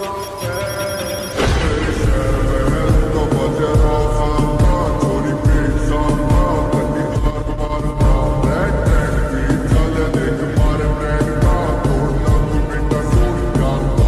Yeah.